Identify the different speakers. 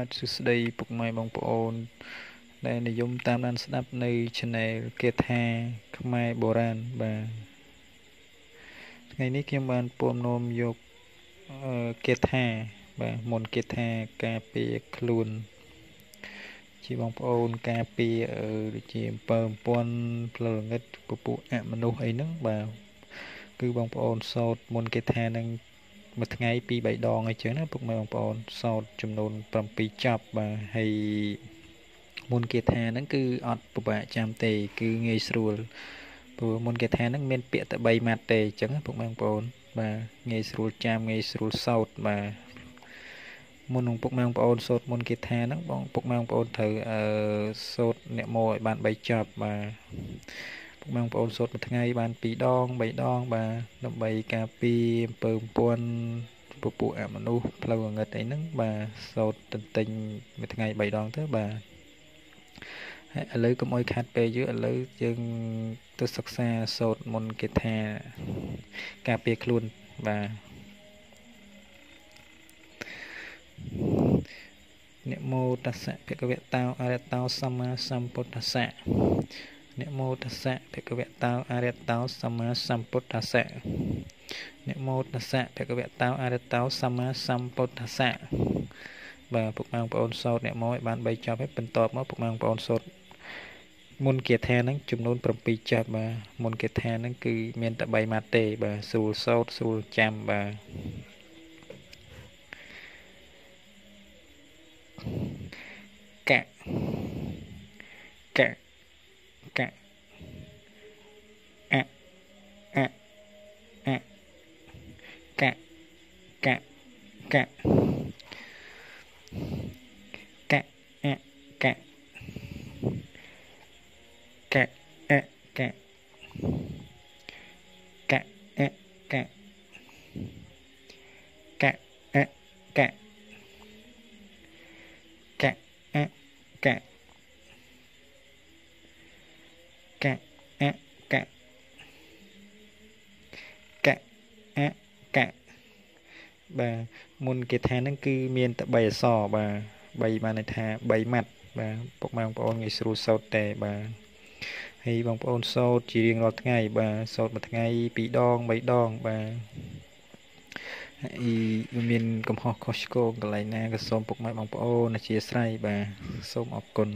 Speaker 1: បាទសួស្តីពុកម៉ែបងប្អូន ដែលនិយមតាមដានស្ដាប់នៅ Channel គាថាខ្មែរបុរាណបាទថ្ងៃនេះខ្ញុំបានពំនោមយកគាថាបាទមុនគាថាការពារខ្លួន ជាបងប្អូនការពារដូចជាអំពើអំពន់ផ្លូវងឹតពពួកអមនុស្សអីហ្នឹងបាទគឺបងប្អូនសោតមុនគាថានឹង មួយថ្ងៃពីរ3ដងអីចឹងណាពុកម៉ែបងប្អូនសោតចំនួន7ចប់បាទហើយមុនគាថាហ្នឹងគឺអត់ពិបាកចាំទេ គឺងាយស្រួលព្រោះមុនគាថាហ្នឹងមានពាក្យតែ3ម៉ាត់ទេអញ្ចឹងពុកម៉ែបងប្អូនបាទងាយស្រួលចាំងាយស្រួលសោតបាទមុននឹងពុកម៉ែបងប្អូនសូត្រមុនគាថាហ្នឹងបងពុកម៉ែបងប្អូនត្រូវអឺសូត្រអ្នកម៉ូឲ្យបាន3ចប់បាទពុកម៉ែ បងប្អូនសូត្រមួយថ្ងៃ បាន2ដង3ដង បាទដើម្បីការពារអំពើអំពន់ពពួកអមនុស្សផ្លូវងងឹតអីហ្នឹងបាទសូត្រទន្ទិញមួយថ្ងៃ3ដងទៅបាទហើយឥឡូវកុំអុយខាត់ពេលយូរឥឡូវយើងទៅសិក្សាសូត្រមុនគេថាការពារខ្លួនបាទនមោតស្សៈភគវតោអរតោសម្មាសម្ពុទ្ធស្សៈ នមោតស្សៈភគវតោអរតោសម្មាសម្ពុទ្ធស្សៈនមោតស្សៈភគវតោអរតោសម្មាសម្ពុទ្ធស្សៈបាទពុកម៉ែបងប្អូនសូត្រអ្នកមកឲ្យបាន3ចប់ហើយបន្ទាប់មកពុកម៉ែបងប្អូនសូត្រមុនគាថាហ្នឹងចំនួន7ចប់បាទមុនគាថាហ្នឹងគឺមានតែ3ម៉ាត់ទេបាទស្រួលសូត្រស្រួលចាំបាទកៈកៈកៈ កៈកៈអកៈកៈអកៈកៈអកៈកៈអកៈកៈអកៈកៈអកៈកៈអកៈ បាទមុនគេថាហ្នឹងគឺមានតែ3អក្សរបាទ3បានន័យថា3ម៉ាត់បាទពុកម៉ែបងប្អូនងាយស្រួលសូត្រតែបាទហើយបងប្អូនសូត្រជារៀងរាល់ថ្ងៃ បាទសូត្រមួយថ្ងៃ2ដង3ដងបាទអីវាមានកំហុសខុសឆ្គងកន្លែងណាក៏សូមពុកម៉ែបងប្អូនអធិស្ឋានបាទសូមអរគុណ